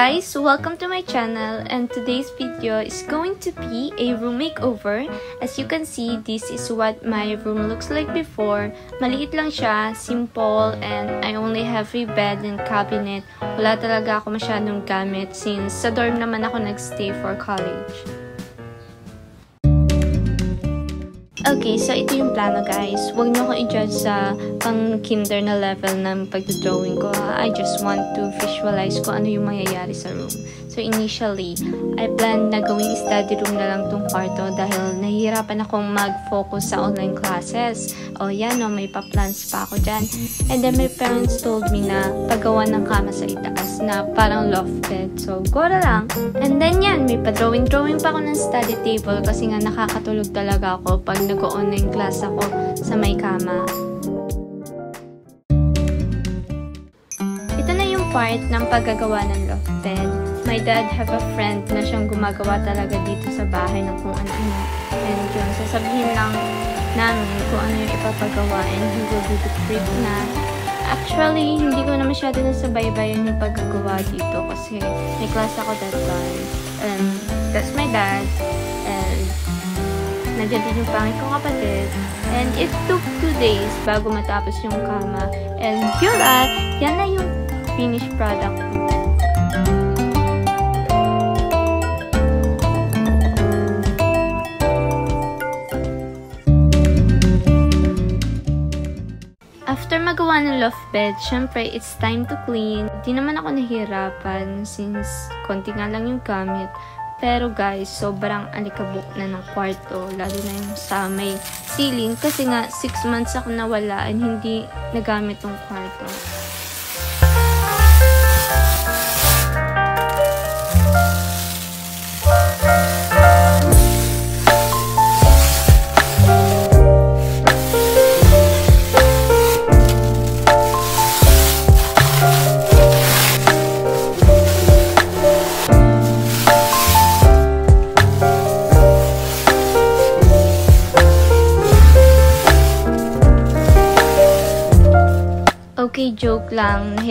guys! Welcome to my channel and today's video is going to be a room makeover. As you can see, this is what my room looks like before. Maliit lang siya, simple, and I only have a bed and cabinet. Wala talaga ako masyadong gamit since sa dorm naman ako nagstay for college. Okay, so ito yung plano guys. Huwag niyo akong i-judge sa pang kinder na level ng pagdodrawing ko. I just want to visualize ko ano yung mangyayari sa room. So initially, I planned na gawing study room na lang tong kwarto dahil nahihirapan akong mag-focus sa online classes. O yan o, may pa-plans pa ako dyan. And then my parents told me na paggawa ng kama sa itaas na parang loft bed. So go lang. And then yan, may pa-drawing-drawing pa ako ng study table kasi nga nakakatulog talaga ako pag nag-online class ako sa may kama. Ito na yung part ng paggagawa ng loft bed my dad have a friend na siyang gumagawa talaga dito sa bahay ng kung ano-ano. And yun, sasabihin lang namin kung ano yung ipapagawa and he will do the prep na. Actually, hindi ko na masyado nasabaybayan yung paggagawa dito kasi may class ako that time. And that's my dad. And nandiyan din yung pangit kong kapatid. And it took two days bago matapos yung kama. And yun at, yan na yung finished product ko. Magawa ng loft bed, syempre, it's time to clean. Di naman ako nahirapan since konti nga lang yung gamit. Pero guys, sobrang alikabok na ng kwarto, lalo na yung sa may ceiling. Kasi nga, 6 months ako nawala and hindi nagamit tong kwarto.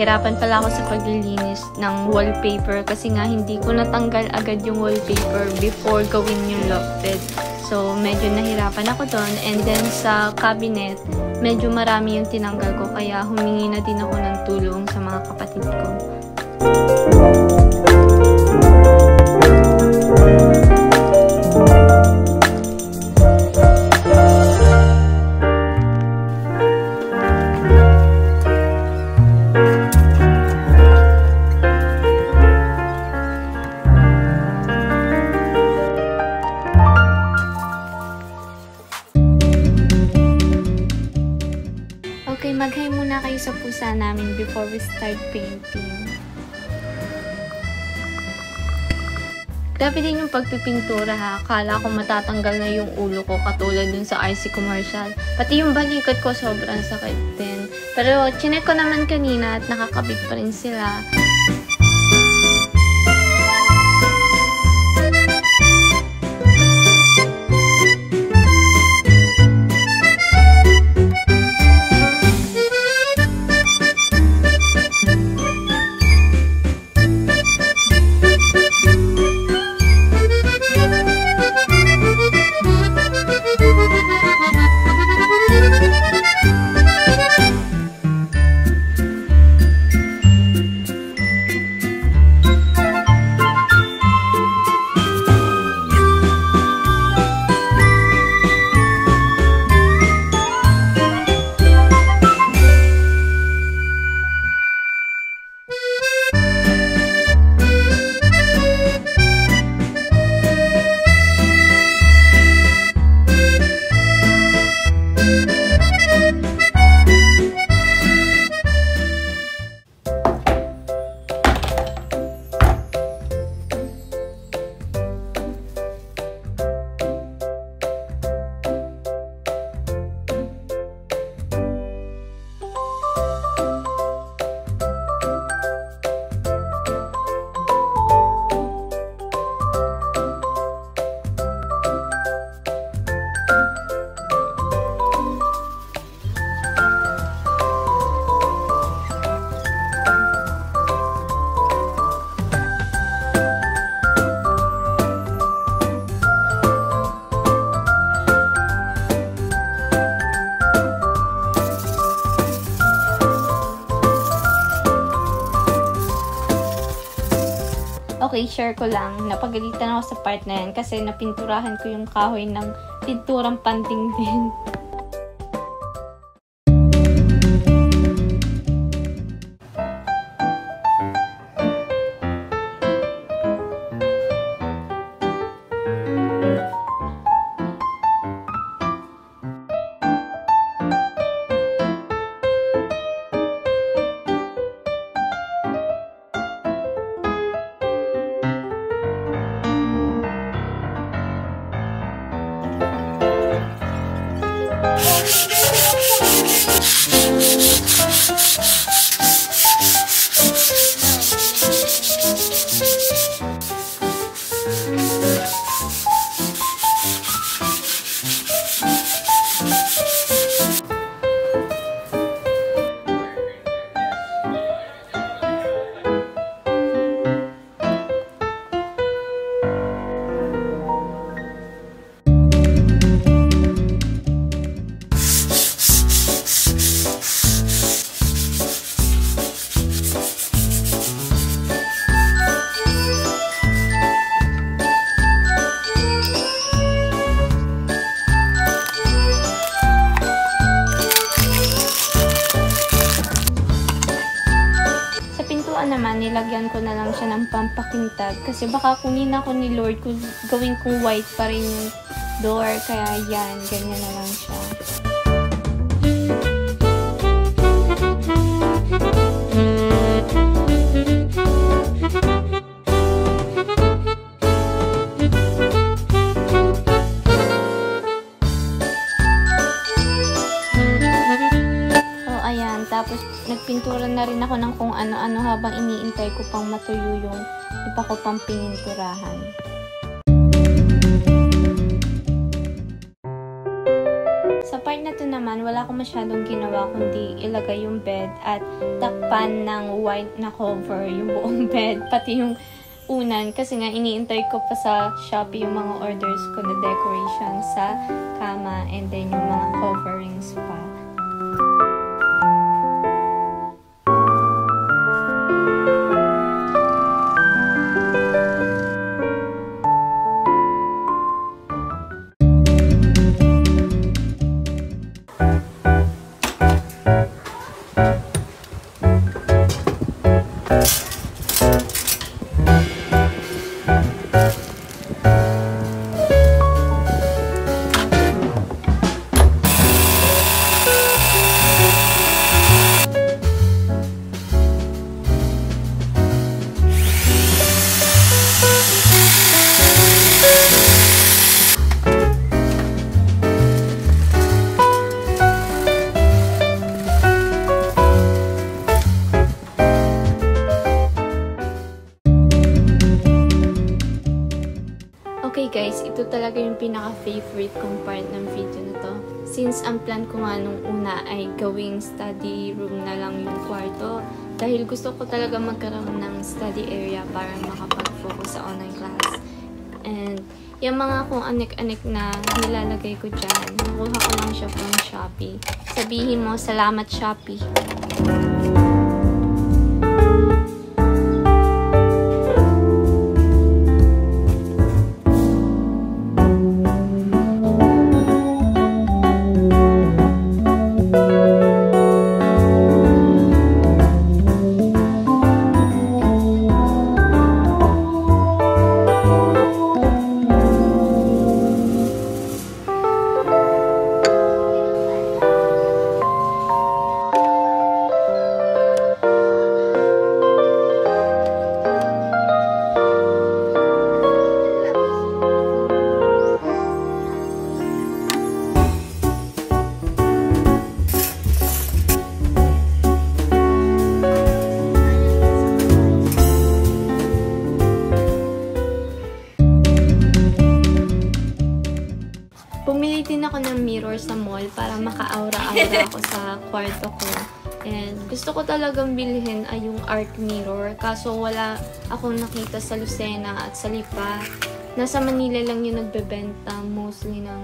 Nahirapan pala ako sa paglilinis ng wallpaper kasi nga hindi ko natanggal agad yung wallpaper before gawin yung lofted. So, medyo nahirapan ako doon. And then, sa cabinet, medyo marami yung tinanggal ko kaya humingi na din ako ng tulong sa mga kapatid ko. Okay, Grabe din yung pagpipintura ha. Akala ko matatanggal na yung ulo ko katulad dun sa RC commercial. Pati yung balikat ko sobrang sakit din. Pero chinek ko naman kanina at nakakabit pa rin sila. Okay, share ko lang. Napagalitan ako sa part na yan kasi napinturahan ko yung kahoy ng pinturang panting din. pampakintag kasi baka kunin ako ni Lord kung gawin kong white pa rin yung door. Kaya yan, ganyan na lang siya. Tapos, nagpintura na rin ako ng kung ano-ano habang iniintay ko pang matuyo yung iba ko pang pininturahan. Sa part na to naman, wala akong masyadong ginawa kundi ilagay yung bed at takpan ng white na cover yung buong bed, pati yung unan. Kasi nga, iniintay ko pa sa Shopee yung mga orders ko na decoration sa kama and then yung mga coverings pa. Okay guys, ito talaga yung pinaka-favorite kong part ng video na to. Since ang plan ko nga nung una ay gawing study room na lang yung kwarto, dahil gusto ko talaga magkaroon ng study area para makapag-focus sa online class. And yung mga kung anik-anik na nilalagay ko dyan, nakuha ko lang siya from Shopee. Sabihin mo, salamat Shopee. Kwarto ko. And gusto ko talagang bilhin ay yung art mirror. Kaso wala akong nakita sa Lucena at sa Lipa. Nasa Manila lang yung nagbebenta mostly ng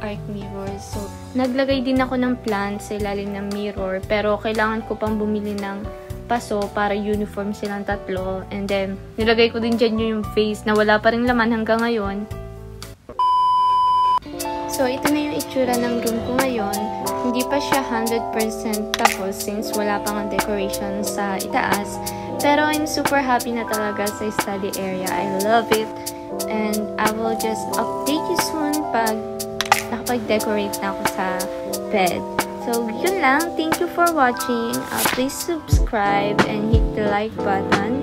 art mirror. So, naglagay din ako ng plant sa ilalim ng mirror. Pero kailangan ko pang bumili ng paso para uniform silang tatlo. And then, nilagay ko din dyan yung face na wala pa rin laman hanggang ngayon. So, ito na yung itsura ng room ko ngayon. Hindi pa siya 100% tapos since wala pang ang decoration sa itaas. Pero I'm super happy na talaga sa study area. I love it. And I will just update you soon pag nakapag-decorate na ako sa bed. So, yun lang. Thank you for watching. Uh, please subscribe and hit the like button